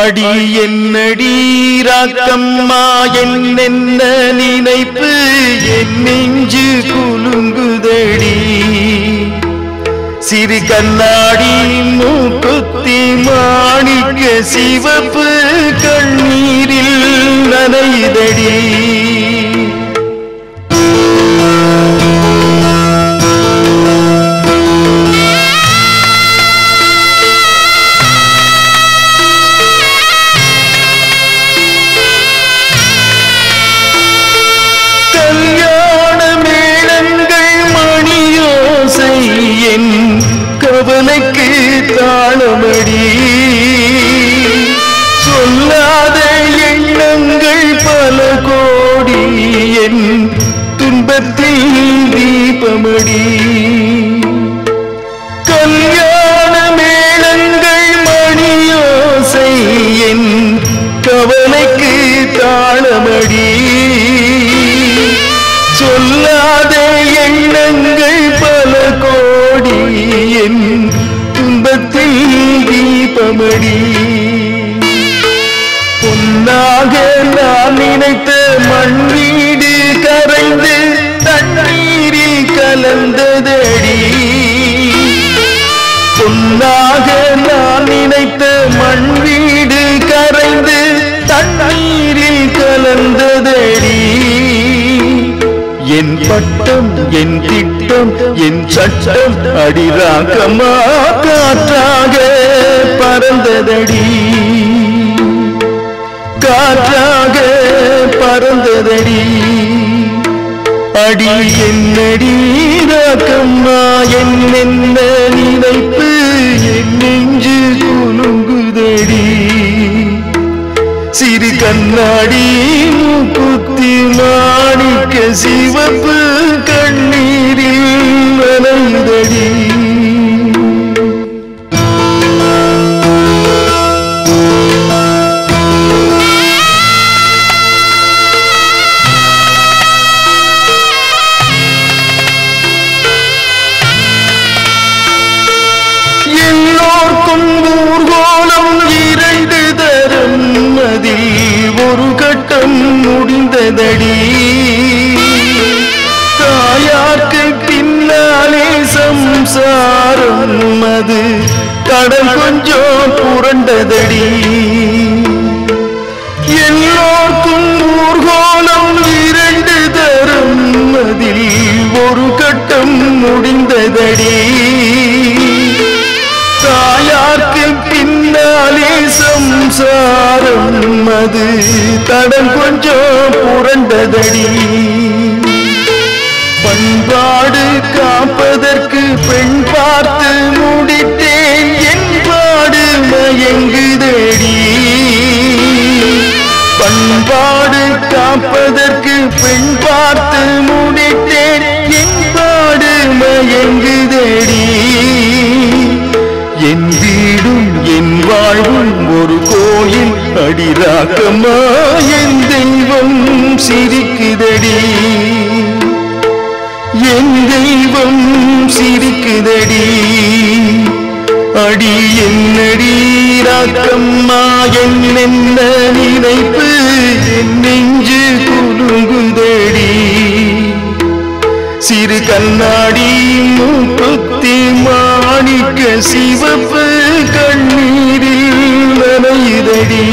அடி என்னடி ராக்கம்மா என்னென்ன நினைப்பு? என் நெஞ்சு குலுங்குதடி. சிறு கண்ணாடி மூக்குத்தி மாணிக்க சிவப்பு கல்யாண மேளங்கள் மணியோசை என் கவலைக்கு தாளமடி. சொல்லாத எண்ணங்கள் பல கோடி என் துன்பத்தில் தீபமடி. சொல்லாத எண்ணங்கள் பல கோடி என் துன்பத்தில் தீபமடி. பொன்னாக நான் நினைத்த மண் வீடு கரைந்து தண்ணீரில் கலந்ததே. பட்டம் என் திட்டம் என் சட்டம் அடிராகமா காற்றாக பறந்ததடி. காற்றாக பறந்ததடி. அடி என்னடி ராக்கம்மா என்னென்ன நினைப்பு என் நெஞ்சு குலுங்குதடி. சிறு கண்ணாடி குத்தி மாணிக்க சிவப்பு கண்ணீரில் சாரும் அது கடல் கொஞ்சம் புரண்டதடி. எல்லோர்க்கும் ஊர்கோலம் இரண்டு தரம் அதில் ஒரு கட்டம் முடிந்ததடி. தாயார்க்கு பின்னாலே சம்சாரம் அது தடம் கொஞ்சம் புரண்டதடி. பண்பாடு காப்பது பண்பாடு காப்பதற்கு பெண் பார்த்து முடித்தேன். என் பாடு மயங்குதடி. என் வீடும் என் வாழ்வும் ஒரு கோயில் அடிராக்கமா என் தெய்வம் சிரிக்குதடி. என் தெய்வம் சிரிக்குதடி. அடி என்னடி ராக்கம்மா என்னென்ன நினைப்பு? என் நெஞ்சு குலுங்குதடி. சிறு கண்ணாடி மூக்குத்தி மாணிக்க சிவப்பு கண்ணீரில் நனையுதடி.